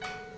you